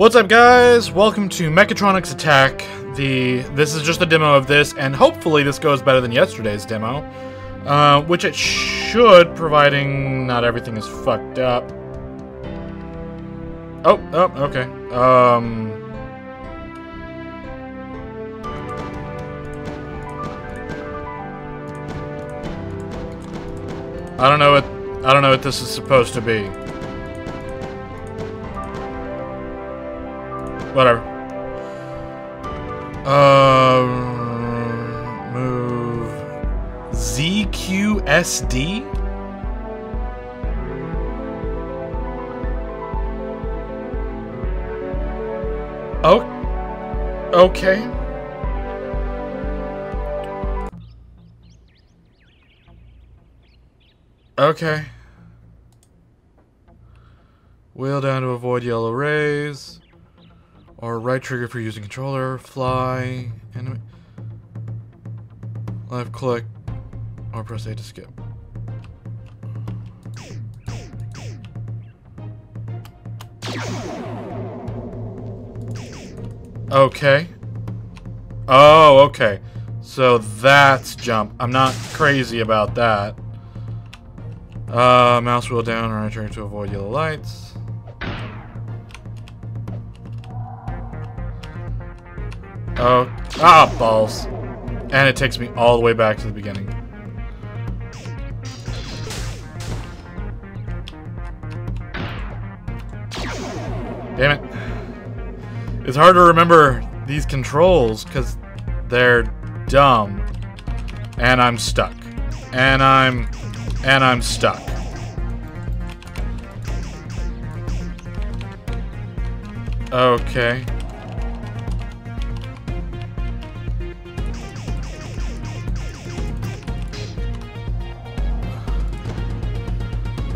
What's up guys? Welcome to Mechatroniks Attack. The This is just a demo of this, and hopefully this goes better than yesterday's demo. Uh, which it should, providing not everything is fucked up. Oh, oh, okay. Um... I don't know what I don't know what this is supposed to be. Whatever. Uh, move ZQSD. Oh, okay. Okay. Wheel down to avoid yellow rays. Or right trigger for using controller. Fly. Enemy. Left click. Or press A to skip. Okay. Oh, okay. So that's jump. I'm not crazy about that. Uh, mouse wheel down, right trigger to avoid yellow lights. Oh, ah, balls. And it takes me all the way back to the beginning. Damn it. It's hard to remember these controls because they're dumb. And I'm stuck. And I'm... And I'm stuck. Okay.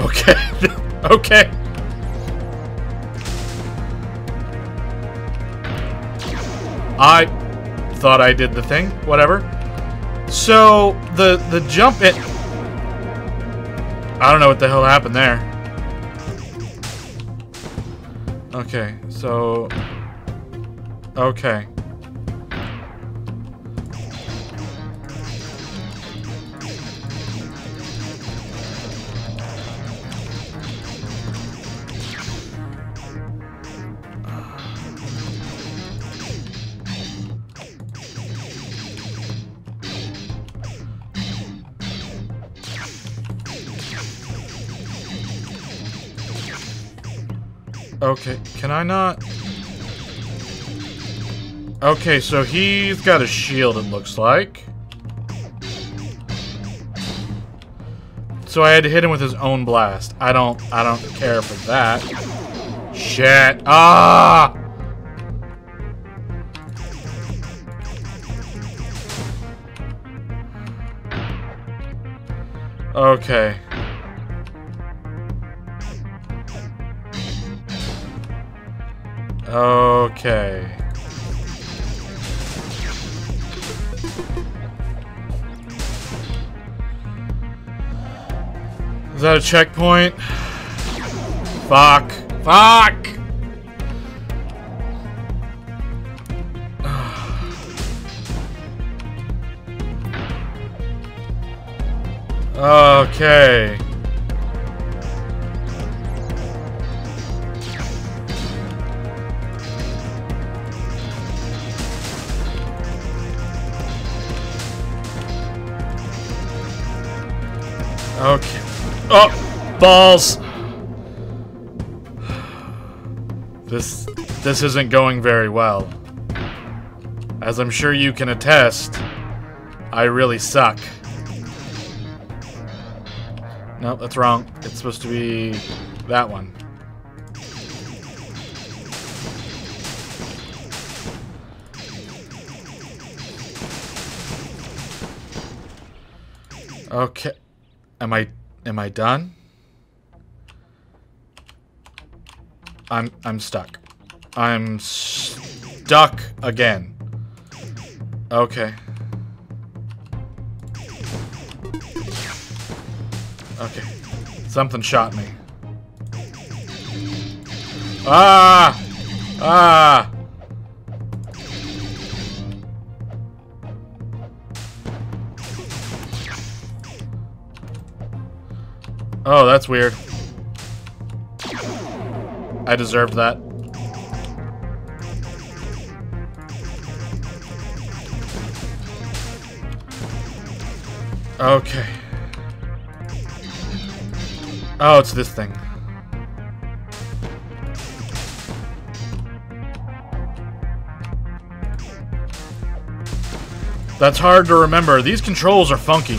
Okay. okay. I thought I did the thing. Whatever. So, the the jump it I don't know what the hell happened there. Okay, so Okay. Can I not? Okay, so he's got a shield, it looks like. So I had to hit him with his own blast. I don't, I don't care for that. Shit. Ah! Okay. Okay. Is that a checkpoint? Fuck. Fuck! okay. Okay. Oh, balls. This this isn't going very well. As I'm sure you can attest, I really suck. No, that's wrong. It's supposed to be that one. Okay. Am I am I done? I'm I'm stuck. I'm stuck again. Okay. Okay. Something shot me. Ah! Ah! Oh, that's weird. I deserved that. Okay. Oh, it's this thing. That's hard to remember. These controls are funky.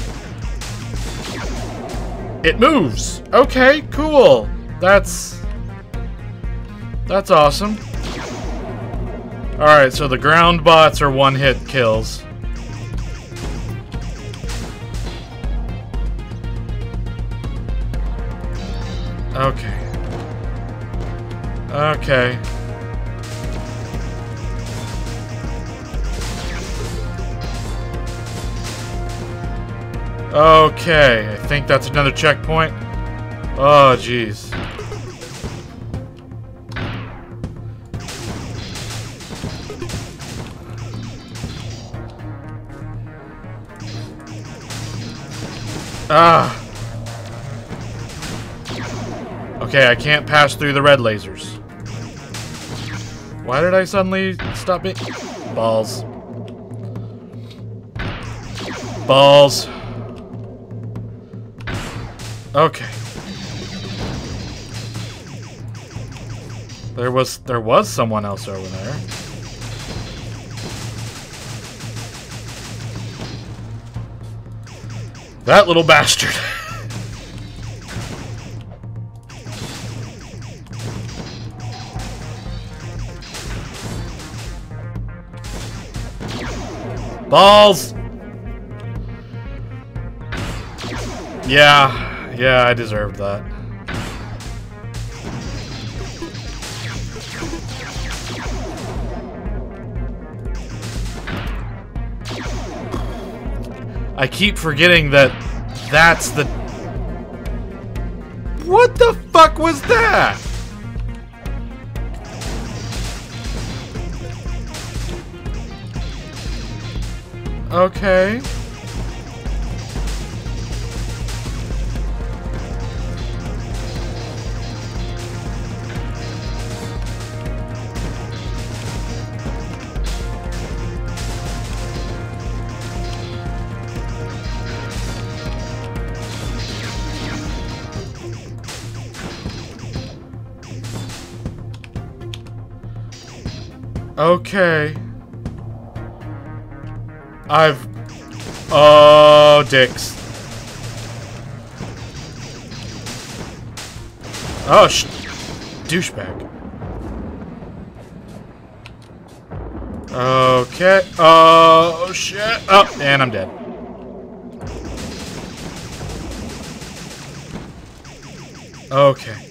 It moves! Okay, cool. That's... That's awesome. Alright, so the ground bots are one-hit kills. Okay. Okay. Okay, I think that's another checkpoint. Oh, jeez. Ah. Okay, I can't pass through the red lasers. Why did I suddenly stop it? Balls. Balls. Okay. There was there was someone else over there. That little bastard. Balls! Yeah. Yeah, I deserved that. I keep forgetting that that's the... What the fuck was that? Okay. Okay. I've... Oh, dicks. Oh, sh... Douchebag. Okay. Oh, shit. Oh, and I'm dead. Okay.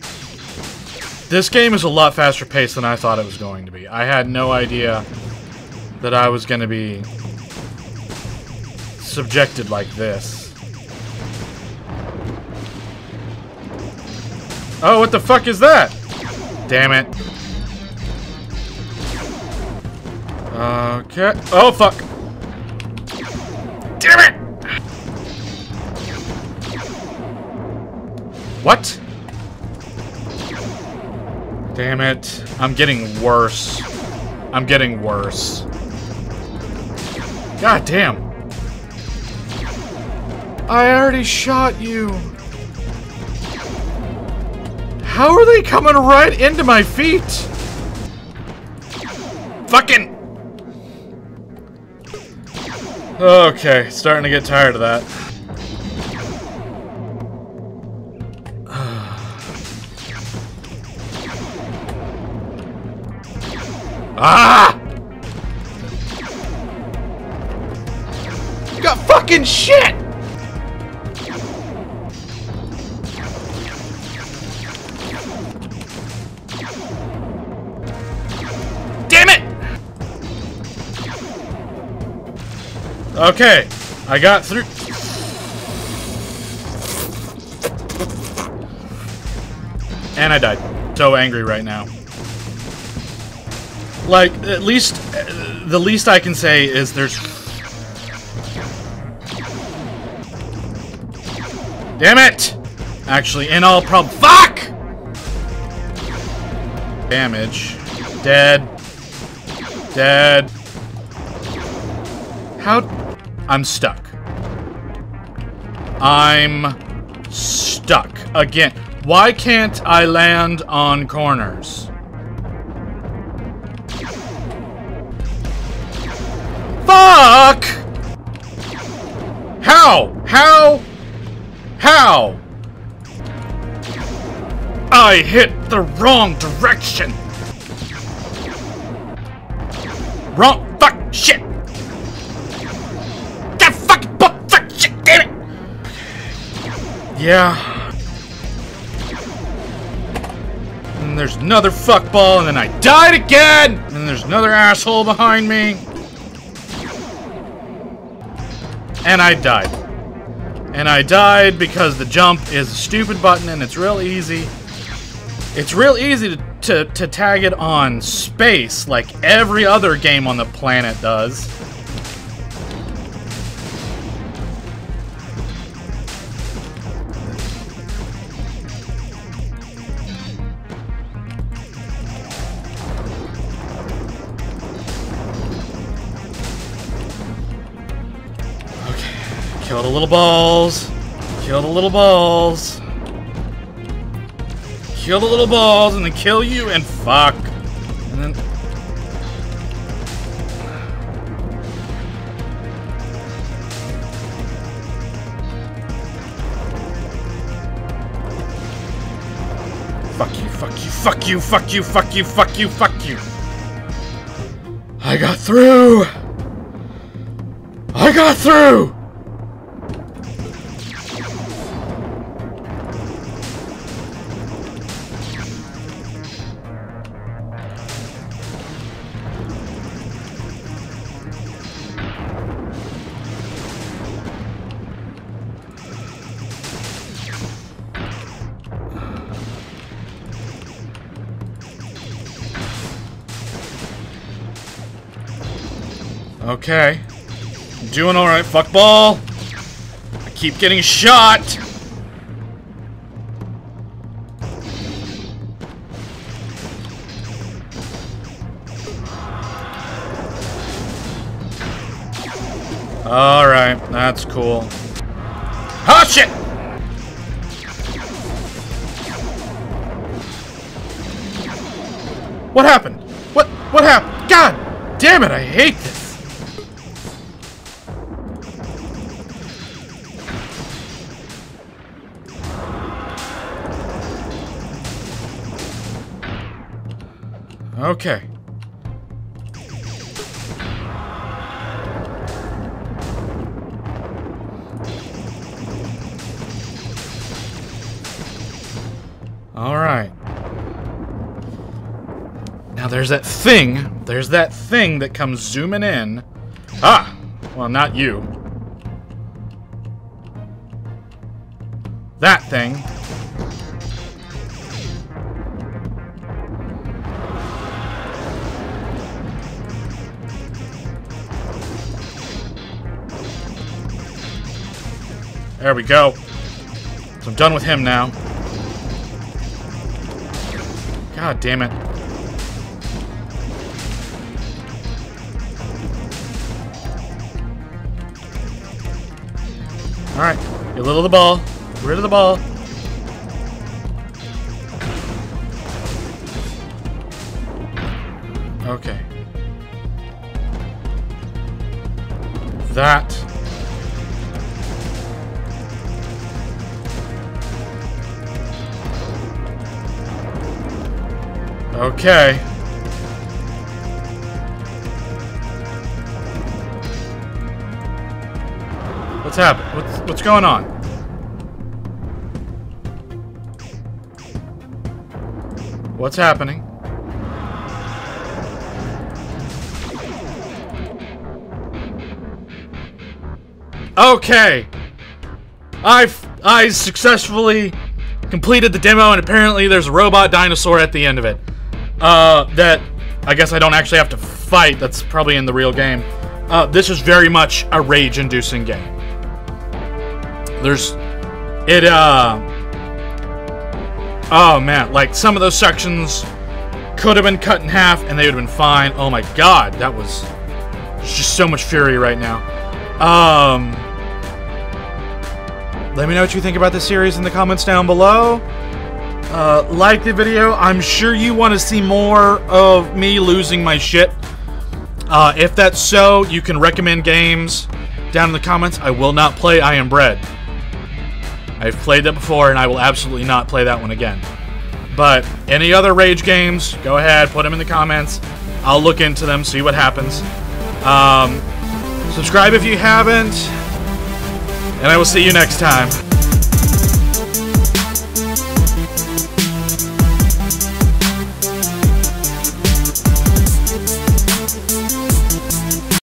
This game is a lot faster paced than I thought it was going to be. I had no idea that I was going to be subjected like this. Oh, what the fuck is that? Damn it. Okay. Oh, fuck. Damn it! What? Damn it. I'm getting worse. I'm getting worse. God damn. I already shot you. How are they coming right into my feet? Fucking... Okay, starting to get tired of that. Ah! You got fucking shit! Damn it! Okay, I got through. And I died. So angry right now. Like, at least, the least I can say is there's... Damn it! Actually, in all prob- FUCK! Damage. Dead. Dead. How- I'm stuck. I'm stuck. Again. Why can't I land on corners? How? How? How? I hit the wrong direction! Wrong- fuck! Shit! That fucking fuck! Fuck! Shit! Damn it! Yeah. And there's another fuckball, and then I died again! And there's another asshole behind me. And I died. And I died because the jump is a stupid button and it's real easy. It's real easy to, to, to tag it on space like every other game on the planet does. Kill the little balls. Kill the little balls. Kill the little balls and then kill you and fuck. And then. Fuck you, fuck you, fuck you, fuck you, fuck you, fuck you, fuck you. I got through! I got through! Okay. Doing alright, fuckball. I keep getting shot. Alright, that's cool. Oh shit! What happened? What what happened? God damn it, I hate this. Okay. All right. Now there's that thing. There's that thing that comes zooming in. Ah! Well, not you. That thing. There we go. So I'm done with him now. God damn it. Alright. Get rid of the ball. Get rid of the ball. Okay. That Okay. What's happening? What's what's going on? What's happening? Okay. I've I successfully completed the demo and apparently there's a robot dinosaur at the end of it uh, that I guess I don't actually have to fight. That's probably in the real game. Uh, this is very much a rage-inducing game. There's... It, uh... Oh, man. Like, some of those sections could have been cut in half, and they would have been fine. Oh, my God. That was... Just so much fury right now. Um... Let me know what you think about the series in the comments down below. Uh, like the video. I'm sure you want to see more of me losing my shit. Uh, if that's so, you can recommend games down in the comments. I will not play I Am Bread. I've played that before, and I will absolutely not play that one again. But any other Rage games, go ahead, put them in the comments. I'll look into them, see what happens. Um, subscribe if you haven't, and I will see you next time.